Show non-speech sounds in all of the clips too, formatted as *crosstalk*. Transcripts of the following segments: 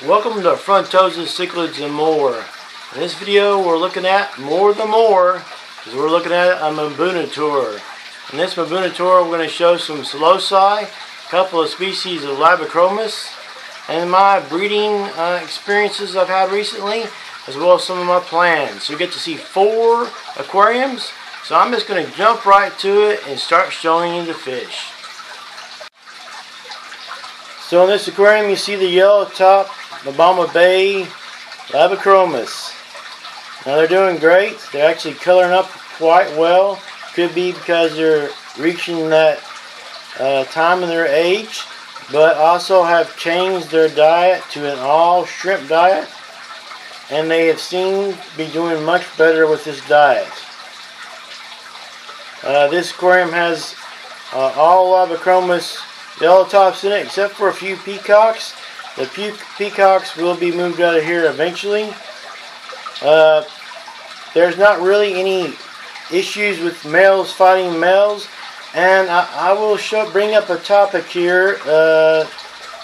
Welcome to Frontosa Cichlids and More. In this video we're looking at more the more because we're looking at a Mbuna In this Mbuna we're going to show some Saulosi, a couple of species of Labidochromis, and my breeding uh, experiences I've had recently as well as some of my plans. So you get to see four aquariums. So I'm just going to jump right to it and start showing you the fish. So in this aquarium you see the yellow top Mbamba Bay Labidochromis. Now they're doing great. They're actually coloring up quite well. Could be because they're reaching that uh, time in their age, but also have changed their diet to an all shrimp diet, and they have seemed to be doing much better with this diet. Uh, this aquarium has uh, all Labidochromis yellow tops in it, except for a few peacocks. The pe peacocks will be moved out of here eventually. Uh, there's not really any issues with males fighting males, and I, I will show, bring up a topic here uh,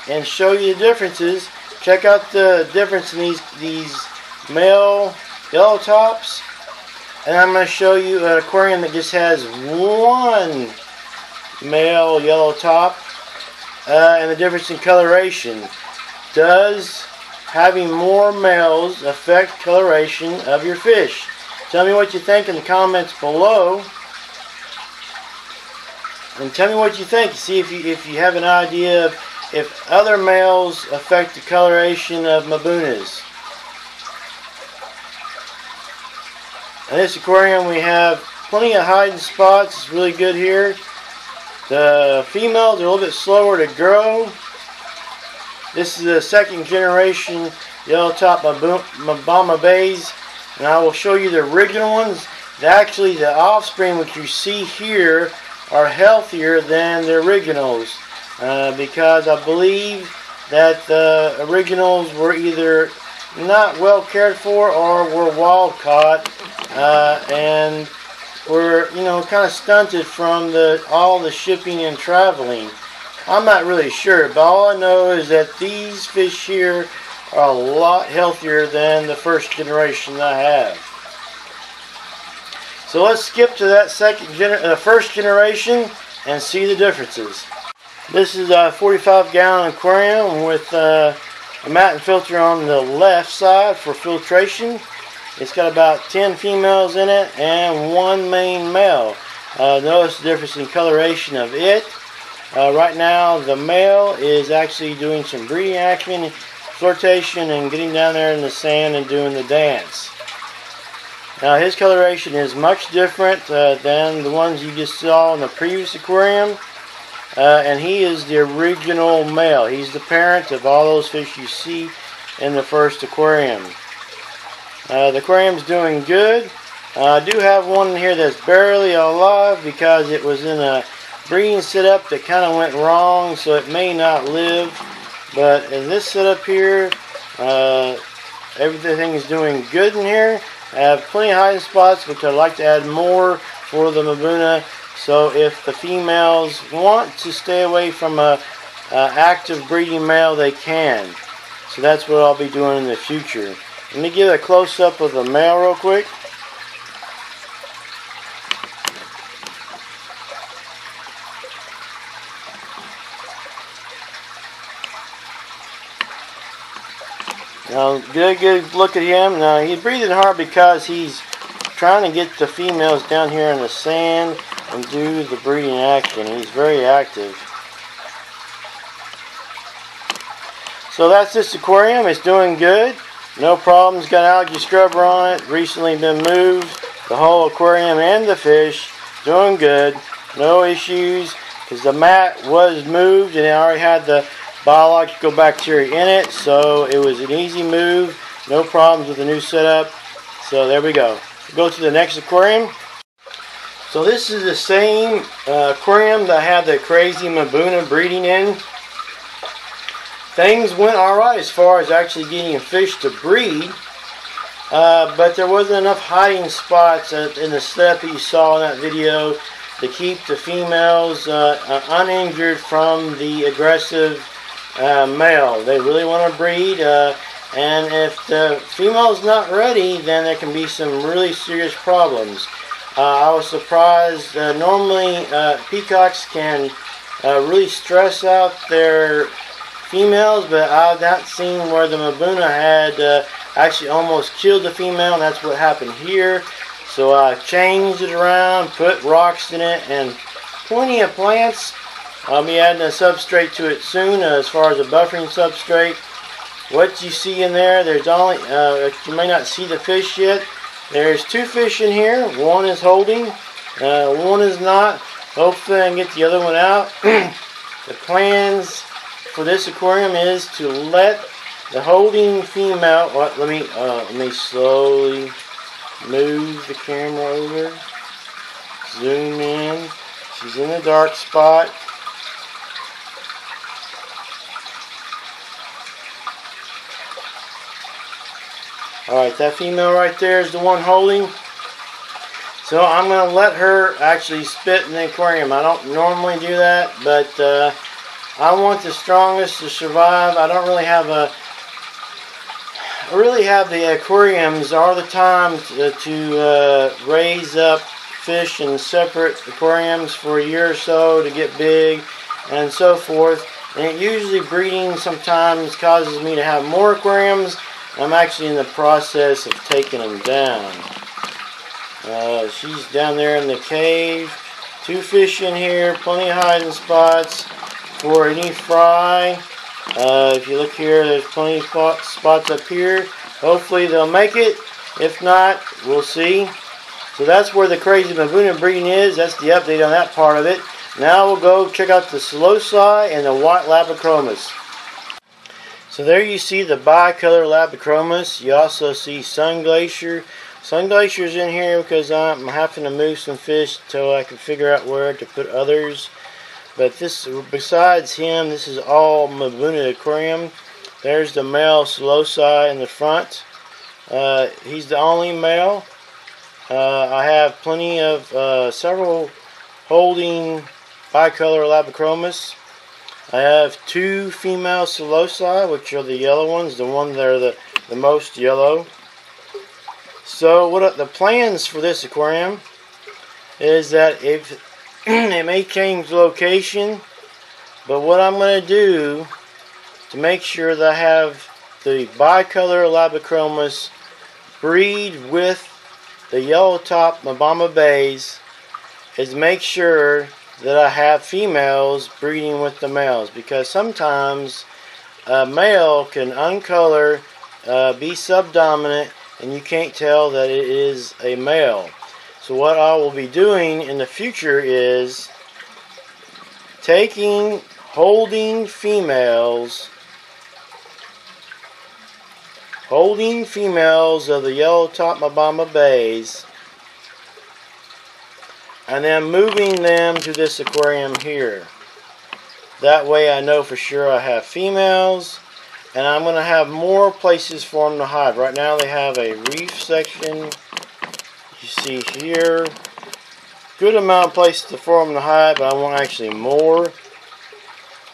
and show you the differences. Check out the difference in these these male yellow tops, and I'm going to show you an aquarium that just has one male yellow top, uh, and the difference in coloration. Does having more males affect coloration of your fish? Tell me what you think in the comments below. And tell me what you think. See if you if you have an idea of if other males affect the coloration of Mbunas. In this aquarium we have plenty of hiding spots. It's really good here. The females are a little bit slower to grow. This is the second generation yellow top Mbamba Bays and I will show you the original ones. Actually the offspring which you see here are healthier than the originals uh, because I believe that the originals were either not well cared for or were wild caught uh, and were you know kind of stunted from the all the shipping and traveling. I'm not really sure, but all I know is that these fish here are a lot healthier than the first generation I have. So let's skip to that second gener uh, first generation and see the differences. This is a 45 gallon aquarium with uh, a Matten filter on the left side for filtration. It's got about 10 females in it and one main male. Uh, notice the difference in coloration of it. Uh, right now the male is actually doing some breeding action, flirtation, and getting down there in the sand and doing the dance. Now his coloration is much different uh, than the ones you just saw in the previous aquarium. Uh, and he is the original male. He's the parent of all those fish you see in the first aquarium. Uh, the aquarium's doing good. Uh, I do have one here that's barely alive because it was in a breeding setup that kind of went wrong, so it may not live. But in this setup here, uh, everything is doing good in here. I have plenty of hiding spots, which I'd like to add more for the Mbuna. So if the females want to stay away from a, a active breeding male, they can. So that's what I'll be doing in the future. Let me give a close-up of the male real quick. A good look at him. Now, he's breathing hard because he's trying to get the females down here in the sand and do the breeding action. He's very active. So that's this aquarium. It's doing good. No problems. Got algae scrubber on it. Recently been moved. The whole aquarium and the fish doing good. No issues because the mat was moved and it already had the biological bacteria in it. So it was an easy move. No problems with the new setup. So there we go. Go to the next aquarium. So this is the same uh, aquarium that I had the crazy Mbuna breeding in things went alright as far as actually getting a fish to breed. Uh, but there wasn't enough hiding spots in the setup you saw in that video to keep the females uh, uh, uninjured from the aggressive uh, male. They really want to breed. Uh, and if the female is not ready, then there can be some really serious problems. Uh, I was surprised. Uh, normally, uh, peacocks can uh, really stress out their females, but I've not seen where the Mbuna had actually almost killed the female, and that's what happened here. So I changed it around, put rocks in it, and plenty of plants. I'll be adding a substrate to it soon uh, as far as a buffering substrate. What you see in there, there's only, uh, you may not see the fish yet. There's two fish in here. One is holding, uh, one is not. Hopefully I can get the other one out. *clears throat* the plans for this aquarium is to let the holding female, what, let me, uh, let me slowly move the camera over, zoom in, she's in the dark spot, Alright, that female right there is the one holding. So I'm going to let her actually spit in the aquarium. I don't normally do that, but uh, I want the strongest to survive. I don't really have a I really have the aquariums all the time to, to uh, raise up fish in separate aquariums for a year or so to get big and so forth. And it usually breeding sometimes causes me to have more aquariums. I'm actually in the process of taking them down. Uh, she's down there in the cave. Two fish in here, plenty of hiding spots for any fry. Uh, if you look here, there's plenty of spots up here. Hopefully they'll make it. If not, we'll see. So that's where the crazy Mbuna breeding is. That's the update on that part of it. Now we'll go check out the Saulosi and the white Labidochromis. So there you see the bicolor Labidochromis. You also see Sun Glacier. Sun Glacier's in here because I'm having to move some fish until I can figure out where to put others. But this, besides him, this is all Mbuna aquarium. There's the male Saulosi in the front. Uh, he's the only male. Uh, I have plenty of uh, several holding bicolor Labidochromis. I have two female Saulosi, which are the yellow ones, the one that are the, the most yellow. So what are the plans for this aquarium is that if *clears throat* it may change location, but what I'm going to do to make sure that I have the bicolor Labidochromis breed with the yellow top Mbamba bays is make sure that I have females breeding with the males because sometimes a male can uncolor, uh, be subdominant, and you can't tell that it is a male. So what I will be doing in the future is taking holding females holding females of the yellow top Mbamba bays and then moving them to this aquarium here. That way I know for sure I have females and I'm going to have more places for them to hide. Right now they have a reef section you see here, good amount of places for them to hide, but I want actually more.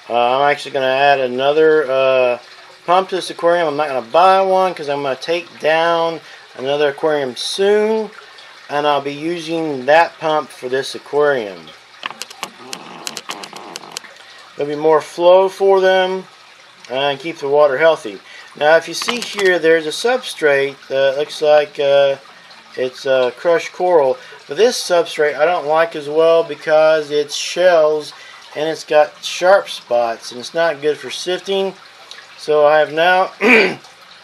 Uh, I'm actually going to add another uh, pump to this aquarium. I'm not going to buy one because I'm going to take down another aquarium soon. And I'll be using that pump for this aquarium. There'll be more flow for them and keep the water healthy. Now if you see here, there's a substrate that looks like uh, it's uh, crushed coral. But this substrate I don't like as well because it's shells and it's got sharp spots and it's not good for sifting. So I have now *clears throat*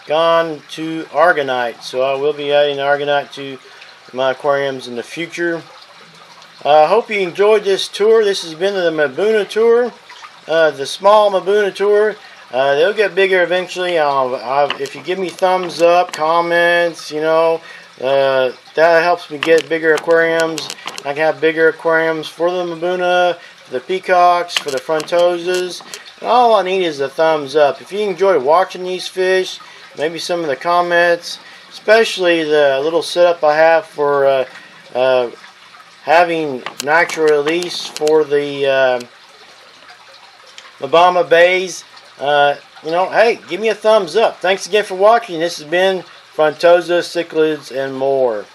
gone to Aragonite So I will be adding Aragonite to my aquariums in the future. I uh, hope you enjoyed this tour. This has been the Mbuna tour, uh, the small Mbuna tour. Uh, they'll get bigger eventually. if you give me thumbs up, comments, you know, uh, that helps me get bigger aquariums. I can have bigger aquariums for the Mbuna, for the peacocks, for the frontoses. And all I need is a thumbs up. If you enjoy watching these fish, maybe some of the comments, especially the little setup I have for uh, uh, having natural release for the uh, Mbamba bays. uh, you know, hey, give me a thumbs up. Thanks again for watching. This has been Frontosa, Cichlids, and more.